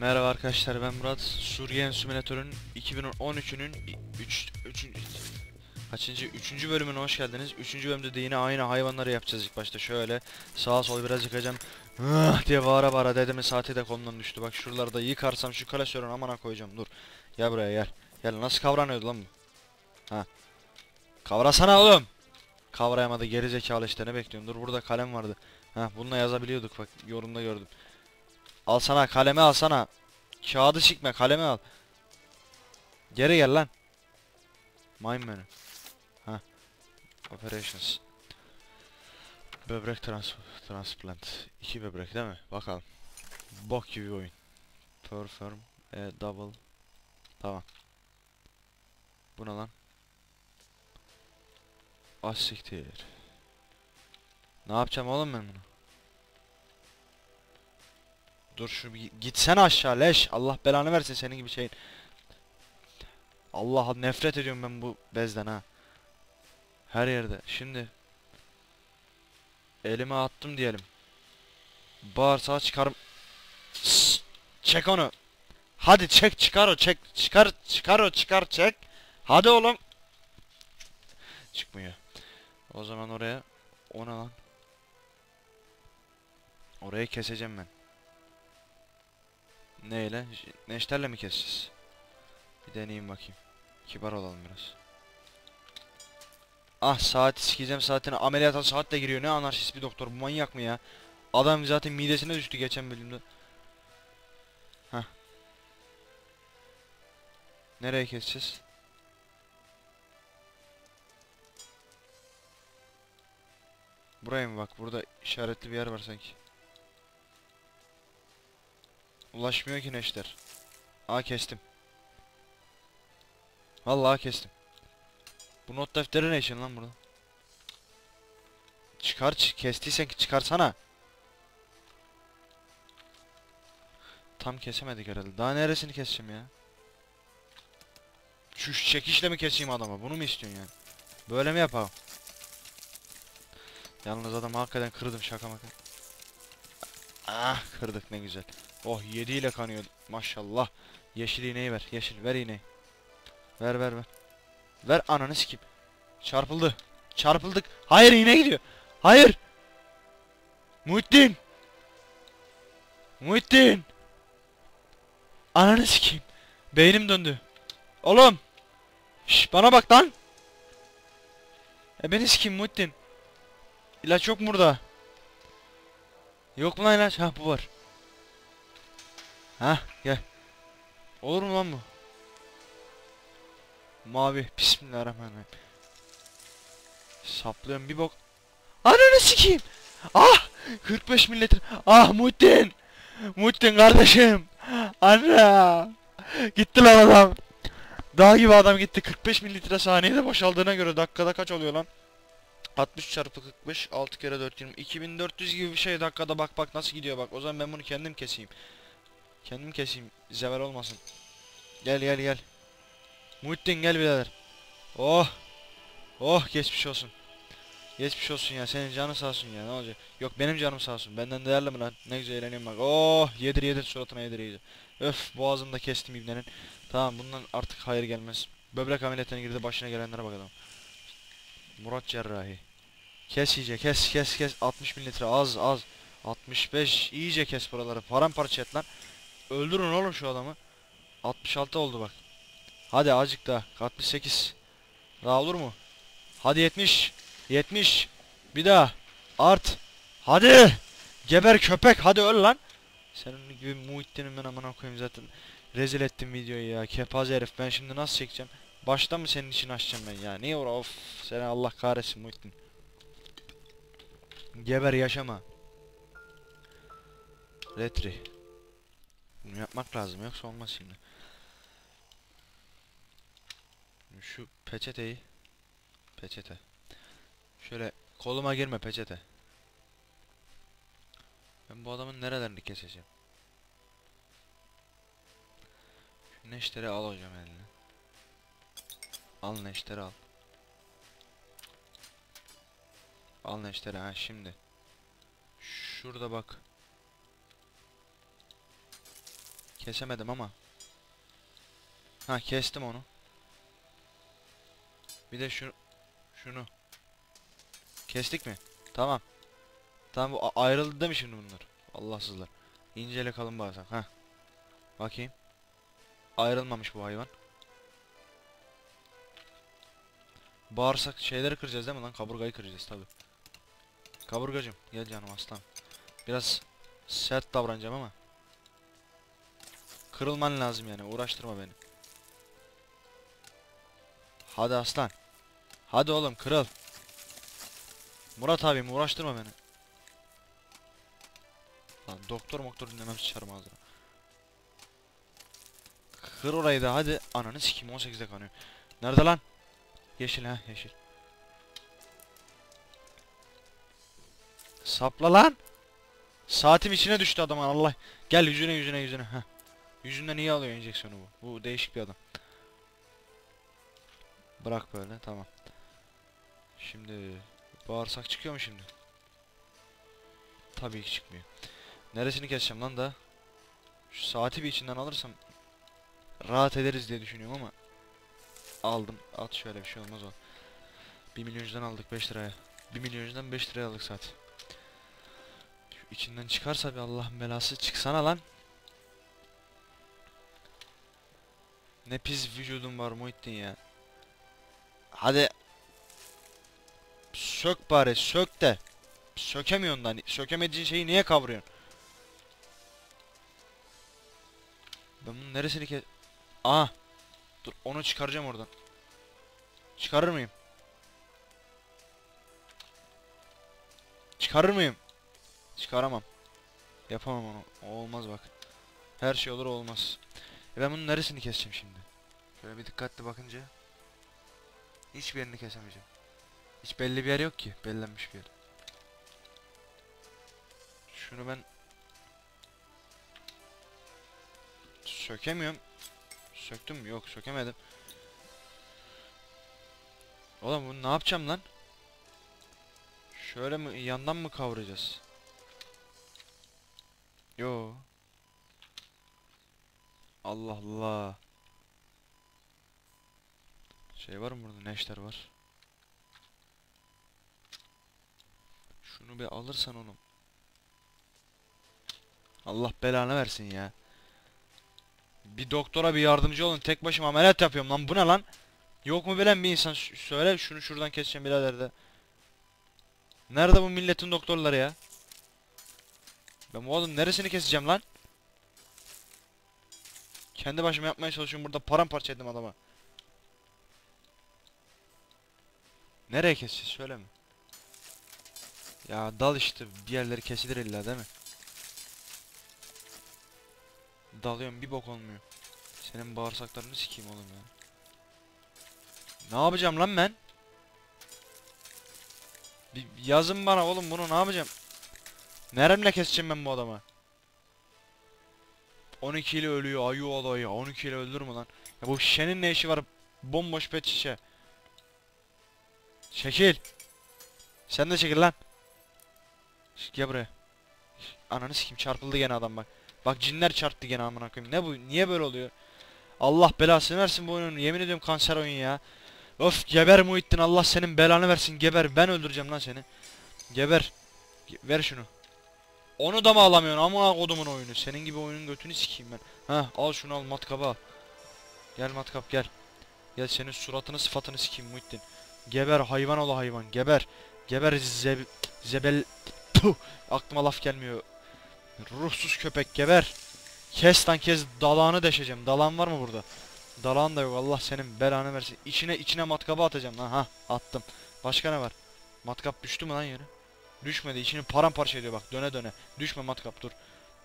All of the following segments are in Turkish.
Merhaba arkadaşlar ben Murat. Suriye Simülatör'ün 2013'ünün 3 3 kaçıncı 3. bölümüne hoş geldiniz. 3. bölümde de yine aynı hayvanları yapacağız ilk başta. Şöyle sağa sola biraz yıkacağım. Ah diye bağıra bağıra dedemin saati de kolundan düştü. Bak şuralarda yıkarsam şu klasörün amana koyacağım. Dur. Gel buraya gel. Gel nasıl kavranıyordu lan bu? Ha. Kavrasana oğlum. Kavrayamadı geri zekalı işte ne bekliyorum. Dur burada kalem vardı. Ha bununla yazabiliyorduk bak yorumda gördüm. Alsana kalemi alsana. Kağıdı sikme kalemi al. Geri gel lan. Mine menü. Ha. Operations. Böbrek trans transplant. İki böbrek değil mi? Bakalım. Bok gibi oyun. Perform. E, double. Tamam. Bu ne lan? Asiktir. Ne yapacağım oğlum ben bunu? Dur şu gitsen aşağı leş. Allah belanı versin senin gibi şeyin. Allah nefret ediyorum ben bu bezden ha. Her yerde. Şimdi elime attım diyelim. Bağırsağı çıkarım. Çek onu. Hadi çek çıkar o çek çıkar çıkar o çıkar çek. Hadi oğlum. Çıkmıyor. O zaman oraya ona lan. Orayı keseceğim ben. Neyle? Neşterle mi keseceğiz? Bir deneyeyim bakayım. Kibar olalım biraz. Ah saati sikeceğim saatini ameliyata saatle giriyor ne anarşist bir doktor bu manyak mı ya? Adam zaten midesine düştü geçen bölümde. Hah. Nereye keseceğiz? Buraya mı bak burada işaretli bir yer var sanki. Ulaşmıyor ki neşter. Aa kestim. Vallahi kestim. Bu not defteri ne işin lan burada? Çıkar çı- kestiysen ki çıkarsana. Tam kesemedik herhalde. Daha neresini keseceğim ya? Şu çekişle mi keseyim adama? Bunu mu istiyorsun yani? Böyle mi yapalım? Yalnız adamı hakikaten kırdım şaka maka. Ah kırdık ne güzel. Oh 7 ile kanıyor maşallah. Yeşil iğneyi ver. Yeşil ver iğneyi. Ver ver ver. Ver ananı sikeyim. Çarpıldı. Çarpıldık. Hayır iğne gidiyor. Hayır. Muhittin. Muhittin. Ananı sikeyim. Beynim döndü. Oğlum. Şş, bana bak lan. E beni sikeyim Muhittin. İlaç yok mu burada? Yok mu lan ilaç? Ha bu var. Ha gel. Olur mu lan bu? Mavi. Bismillahirrahmanirrahim. Saplıyorum bir bok. Ananı sikeyim. Ah! 45 mililitre. Ah Muhittin. Muhittin kardeşim. Anne. Gitti lan adam. Dağ gibi adam gitti. 45 mililitre saniyede boşaldığına göre dakikada kaç oluyor lan? 60 çarpı 45 6 kere 4 20 2400 gibi bir şey dakikada bak bak nasıl gidiyor bak o zaman ben bunu kendim keseyim Kendim keseyim zever olmasın. Gel gel gel. Muhittin gel birader. Oh Oh geçmiş olsun. Geçmiş olsun ya senin canın sağ olsun ya ne olacak? Yok benim canım sağ olsun. Benden değerli mi lan? Ne güzel eğleniyorum bak. Oh yedir yedir suratına yedir yedir. Öf boğazımda kestim ibnenin. Tamam bundan artık hayır gelmez. Böbrek ameliyatına girdi başına gelenlere bakalım. Murat Cerrahi. Kes iyice kes kes kes. 60 mililitre az az. 65 iyice kes buraları. Paramparça et lan Öldürün oğlum şu adamı. 66 oldu bak. Hadi azıcık daha. 68 Daha olur mu? Hadi 70 70 Bir daha. Art. Hadi. Geber köpek. Hadi öl lan. Senin gibi Muhittin'in ben amına koyayım zaten. Rezil ettim videoyu ya. Kepaze herif. Ben şimdi nasıl çekeceğim? Başta mı senin için açacağım ben ya? Niye ora of. Seni Allah kahretsin Muhittin. Geber yaşama. Retri. Bunu yapmak lazım yoksa olmaz şimdi. Şu peçeteyi peçete. Şöyle koluma girme peçete. Ben bu adamın nerelerini keseceğim? Şu neşteri al hocam eline. Al neşteri al. Al neşteri ha şimdi. Şurada bak. Kesemedim ama. Ha kestim onu. Bir de şu şunu. Kestik mi? Tamam. Tamam bu ayrıldı değil mi şimdi bunlar? Allahsızlar. İncele kalın bağırsak. Ha. Bakayım. Ayrılmamış bu hayvan. Bağırsak şeyleri kıracağız değil mi lan? Kaburgayı kıracağız tabi. Kaburgacım gel canım aslan. Biraz sert davranacağım ama. Kırılman lazım yani uğraştırma beni. Hadi aslan. Hadi oğlum kırıl. Murat abim uğraştırma beni. Lan doktor moktor dinlemem sıçarım ağzına. Kır orayı da hadi. Ananı sikeyim 18'de kanıyor. Nerede lan? Yeşil ha yeşil. Sapla lan. Saatim içine düştü adamın Allah. Gel yüzüne yüzüne yüzüne. Heh. Yüzünden iyi alıyor enjeksiyonu bu. Bu değişik bir adam. Bırak böyle tamam. Şimdi bağırsak çıkıyor mu şimdi? Tabii ki çıkmıyor. Neresini keseceğim lan da? Şu saati bir içinden alırsam rahat ederiz diye düşünüyorum ama aldım. At şöyle bir şey olmaz o. 1 milyoncudan aldık 5 liraya. 1 milyoncudan 5 liraya aldık saat. Şu içinden çıkarsa bir Allah'ın belası çıksana lan. Ne pis vücudun var Muhittin ya. Hadi. Sök bari sök de. Sökemiyorsun da. Sökemediğin şeyi niye kavruyorsun? Ben bunun neresini ke... Aha. Dur onu çıkaracağım oradan. Çıkarır mıyım? Çıkarır mıyım? Çıkaramam. Yapamam onu. O olmaz bak. Her şey olur olmaz. E ben bunun neresini keseceğim şimdi? Şöyle bir dikkatli bakınca. Hiçbir yerini kesemeyeceğim. Hiç belli bir yer yok ki. Bellenmiş bir yer. Şunu ben sökemiyorum. Söktüm mü? Yok sökemedim. Oğlum bunu ne yapacağım lan? Şöyle mi yandan mı kavuracağız? Yo. Allah Allah. Şey var mı burada? Neşter var. Şunu bir alırsan oğlum. Allah belanı versin ya. Bir doktora bir yardımcı olun. Tek başıma ameliyat yapıyorum lan. Bu ne lan? Yok mu bilen bir insan? Ş- Söyle şunu şuradan keseceğim birader de. Nerede bu milletin doktorları ya? Ben bu adamın neresini keseceğim lan? Kendi başıma yapmaya çalışıyorum burada paramparça ettim adama. Nereye keseceğiz söyle mi? Ya dal işte bir yerleri kesilir illa değil mi? Dalıyorum bir bok olmuyor. Senin bağırsaklarını sikeyim oğlum ya. Ne yapacağım lan ben? Bir yazın bana oğlum bunu ne yapacağım? Neremle keseceğim ben bu adamı? 12 ile ölüyor ayı olayı 12 ile öldür mü lan? Ya bu şişenin ne işi var? Bomboş pet şişe. Çekil. Sen de çekil lan. Gel buraya. Ananı sikim çarpıldı gene adam bak. Bak cinler çarptı gene amına koyayım. Ne bu? Niye böyle oluyor? Allah belasını versin bu oyunun. Yemin ediyorum kanser oyun ya. Of geber Muhittin Allah senin belanı versin geber. Ben öldüreceğim lan seni. Geber. Ge- ver şunu. Onu da mı alamıyorsun ama kodumun oyunu. Senin gibi oyunun götünü sikeyim ben. Ha al şunu al matkabı al. Gel matkap gel. Gel senin suratını sıfatını sikeyim Muhittin. Geber hayvan ola hayvan geber. Geber zeb zebel Puh, aklıma laf gelmiyor. Ruhsuz köpek geber. Kes lan kes dalağını deşeceğim. Dalan var mı burada? Dalan da yok Allah senin belanı versin. İçine içine matkabı atacağım lan ha attım. Başka ne var? Matkap düştü mü lan yere? Düşmedi içini paramparça ediyor bak döne döne. Düşme matkap dur.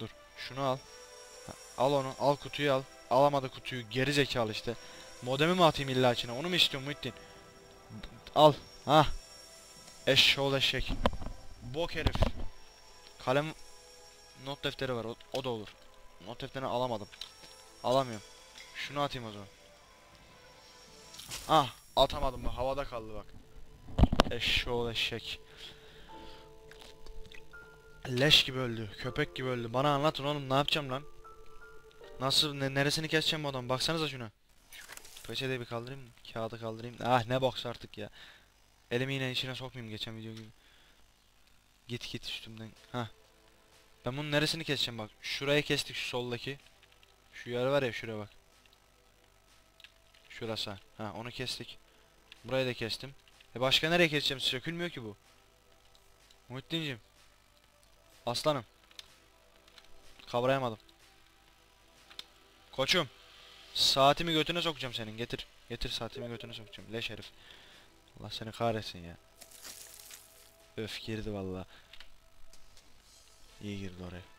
Dur şunu al. Al onu al kutuyu al. Alamadı kutuyu geri zekalı işte. Modemi mi atayım illa içine onu mu istiyorsun Muhittin? Al ha. Eşşoğlu eşek. Bok herif. Kalem not defteri var o, o da olur. Not defterini alamadım. Alamıyorum. Şunu atayım o zaman. Ah atamadım bak havada kaldı bak. Eşşoğlu eşek. Leş gibi öldü. Köpek gibi öldü. Bana anlatın oğlum ne yapacağım lan? Nasıl ne, neresini keseceğim bu adam? Baksanıza şuna. Peçeteyi bir kaldırayım? Kağıdı kaldırayım. Ah ne boks artık ya. Elimi yine içine sokmayayım geçen video gibi. Git git üstümden. Ha. Ben bunun neresini keseceğim bak. Şurayı kestik şu soldaki. Şu yer var ya şuraya bak. Şurası. Ha onu kestik. Burayı da kestim. E başka nereye keseceğim? Sökülmüyor ki bu. Muhittincim. Aslanım. Kavrayamadım. Koçum. Saatimi götüne sokacağım senin. Getir. Getir saatimi götüne sokacağım. Leş herif. Allah seni kahretsin ya. Öf girdi valla. İyi girdi oraya.